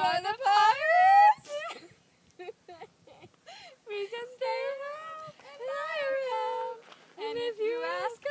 are the pirates. we just stay around and lie around. And if you ask.